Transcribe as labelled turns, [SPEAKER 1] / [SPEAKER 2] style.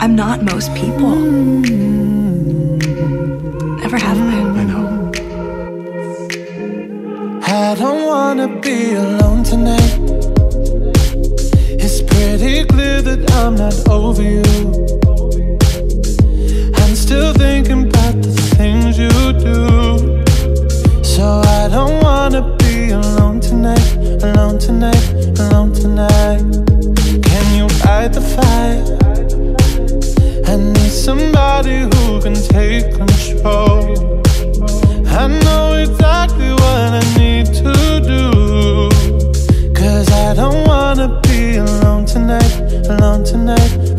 [SPEAKER 1] I'm not most people. Never have been.
[SPEAKER 2] I know.
[SPEAKER 3] I don't wanna be alone tonight. It's pretty clear that I'm not over you. I'm still thinking about the things you do. So I don't wanna be alone tonight, alone tonight, alone tonight. somebody who can take control. I know exactly what I need to do. Cause I don't wanna be alone tonight, alone tonight.